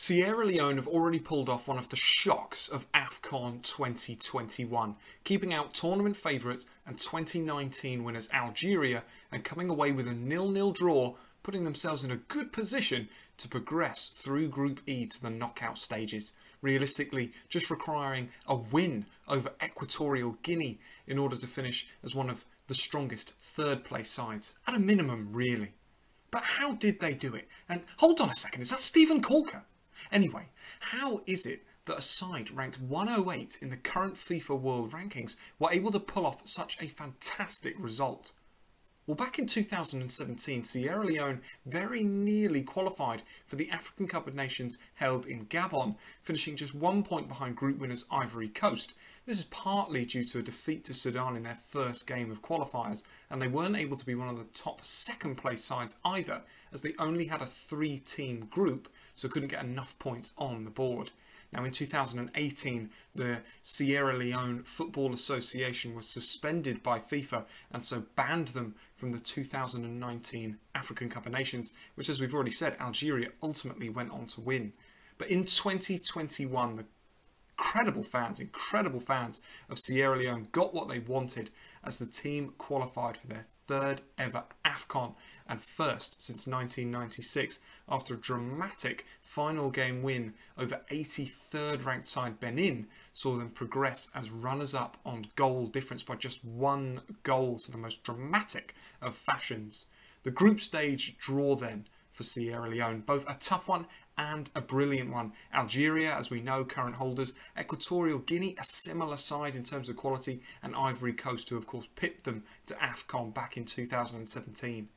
Sierra Leone have already pulled off one of the shocks of AFCON 2021, keeping out tournament favourites and 2019 winners Algeria and coming away with a nil-nil draw, putting themselves in a good position to progress through Group E to the knockout stages, realistically just requiring a win over Equatorial Guinea in order to finish as one of the strongest third place sides, at a minimum really. But how did they do it? And hold on a second, is that Steven Caulker? Anyway, how is it that a side ranked 108 in the current FIFA World Rankings were able to pull off such a fantastic result? Well, back in 2017, Sierra Leone very nearly qualified for the African Cup of Nations held in Gabon, finishing just one point behind group winners Ivory Coast. This is partly due to a defeat to Sudan in their first game of qualifiers, and they weren't able to be one of the top second place sides either, as they only had a three team group, so couldn't get enough points on the board. Now, in 2018, the Sierra Leone Football Association was suspended by FIFA and so banned them from the 2019 African Cup of Nations, which, as we've already said, Algeria ultimately went on to win. But in 2021, the incredible fans, incredible fans of Sierra Leone got what they wanted as the team qualified for their third ever AFCON and first since 1996 after a dramatic final game win over 83rd ranked side Benin saw them progress as runners up on goal difference by just one goal so the most dramatic of fashions. The group stage draw then for Sierra Leone, both a tough one and a brilliant one. Algeria, as we know, current holders. Equatorial Guinea, a similar side in terms of quality. And Ivory Coast, who of course pipped them to AFCON back in 2017.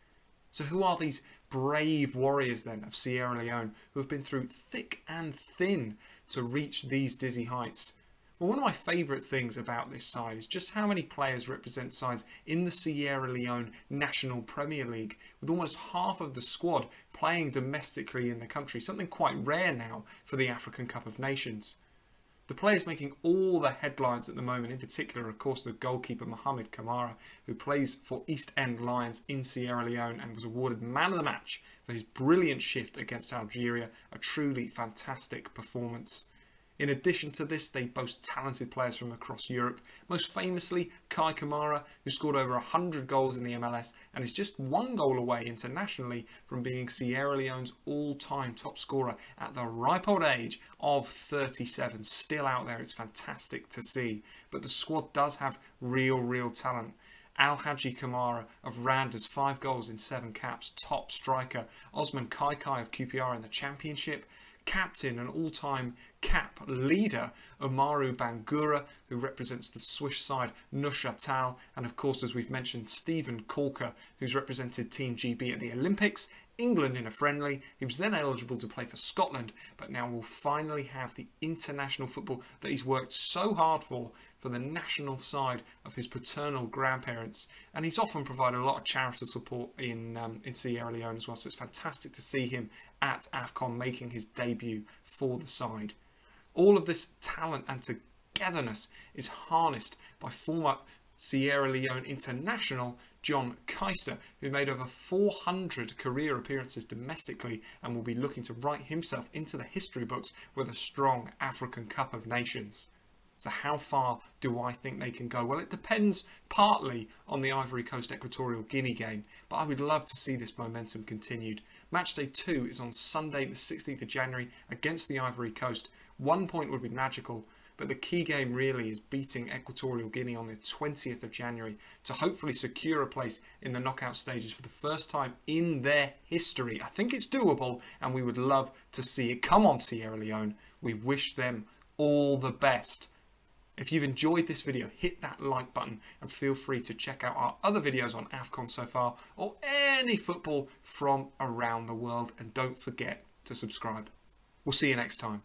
So who are these brave warriors then of Sierra Leone who have been through thick and thin to reach these dizzy heights? Well, one of my favourite things about this side is just how many players represent sides in the Sierra Leone National Premier League, with almost half of the squad playing domestically in the country, something quite rare now for the African Cup of Nations. The players making all the headlines at the moment, in particular, of course, the goalkeeper Mohamed Kamara, who plays for East End Lions in Sierra Leone and was awarded man of the match for his brilliant shift against Algeria, a truly fantastic performance. In addition to this, they boast talented players from across Europe, most famously Kei Kamara, who scored over 100 goals in the MLS and is just one goal away internationally from being Sierra Leone's all-time top scorer at the ripe old age of 37. Still out there, it's fantastic to see. But the squad does have real, real talent. Alhaji Kamara of Randers, five goals in seven caps, top striker. Osman Kakay of QPR in the Championship, captain and all-time cap leader Umaru Bangura, who represents the Swiss side Neuchâtel, and of course, as we've mentioned, Steven Caulker, who's represented Team GB at the Olympics, England in a friendly. He was then eligible to play for Scotland, but now will finally have the international football that he's worked so hard for for the national side of his paternal grandparents. And he's often provided a lot of charitable support in um, in Sierra Leone as well. So it's fantastic to see him at AFCON making his debut for the side. All of this talent and togetherness is harnessed by former Sierra Leone international John Keister, who made over 400 career appearances domestically and will be looking to write himself into the history books with a strong African Cup of Nations. So how far do I think they can go? Well, it depends partly on the Ivory Coast Equatorial Guinea game, but I would love to see this momentum continued. Matchday 2 is on Sunday the 16th of January against the Ivory Coast. One point would be magical, but the key game really is beating Equatorial Guinea on the 20th of January to hopefully secure a place in the knockout stages for the first time in their history. I think it's doable and we would love to see it. Come on, Sierra Leone. We wish them all the best. If you've enjoyed this video, hit that like button and feel free to check out our other videos on AFCON so far or any football from around the world. And don't forget to subscribe. We'll see you next time.